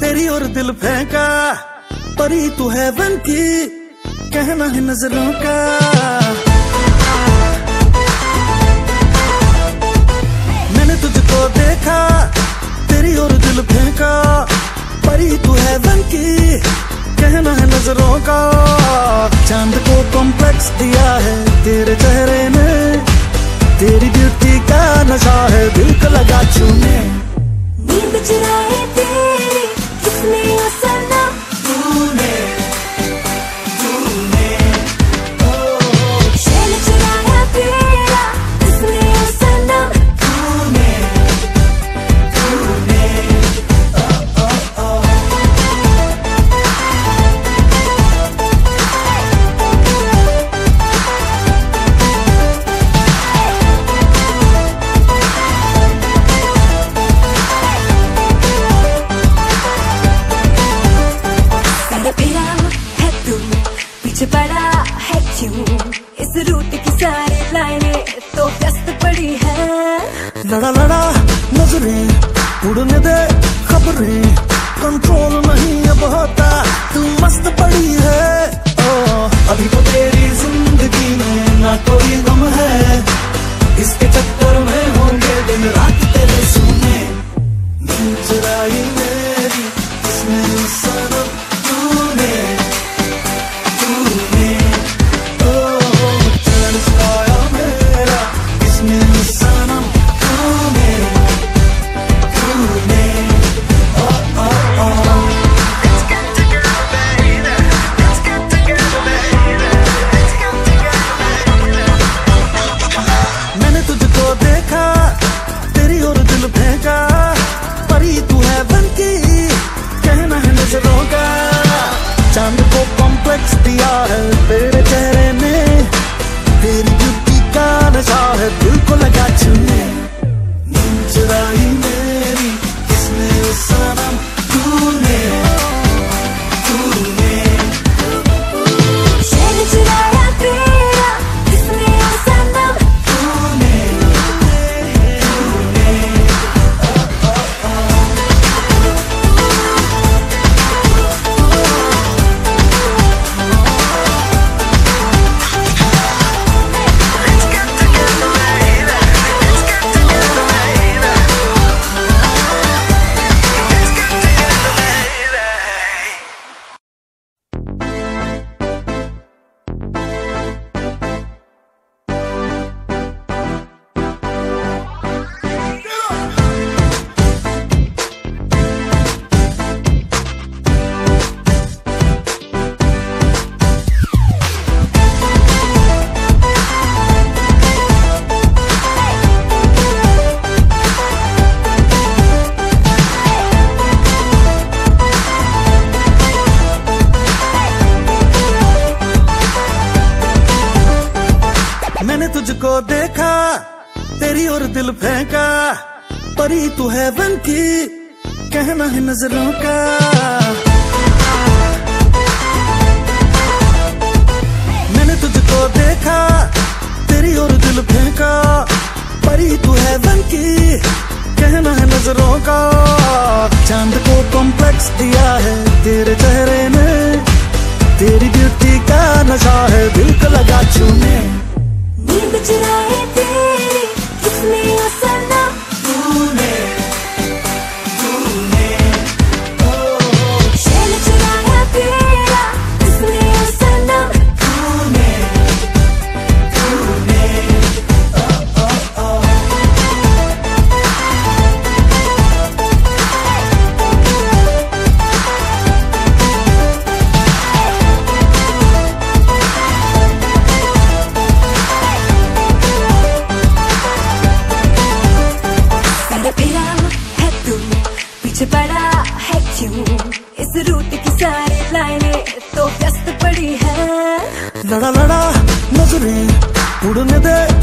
तेरी और दिल फेंका, परी तू है बन की, कहना है नज़रों का। मैंने तुझको देखा, तेरी और दिल फेंका, परी तू है बन की, कहना है नज़रों का। चाँद को कॉम्प्लेक्स दिया है तेरे चेहरे ने, तेरी ब्यूटी का नशा है दिल को लगा छूने। नींद लड़ा लड़ा नज़रें, उड़ने दे खबरें। कंट्रोल नहीं अब होता, तू मस्त पड़ी है। ओ, अभी तो तेरी ज़िंदगी में ना कोई गम है। इसके चक्कर में होंगे दिन रात तेरे सुने। मेरी किसने सनम देखा, तेरी और दिल फेंका, परी तू है बन की, कहना है नज़रों का। मैंने तुझको देखा, तेरी और दिल फेंका, परी तू है बन की, कहना है नज़रों का। चाँद को कॉम्प्लेक्स दिया है तेरे चेहरे ने, तेरी ब्यूटी का नशा है दिल को पीछे पड़ा है क्यों? इस रूट की सारी लाइनें तो व्यस्त पड़ी है। लड़ा लड़ा, नज़रें उड़ने दे।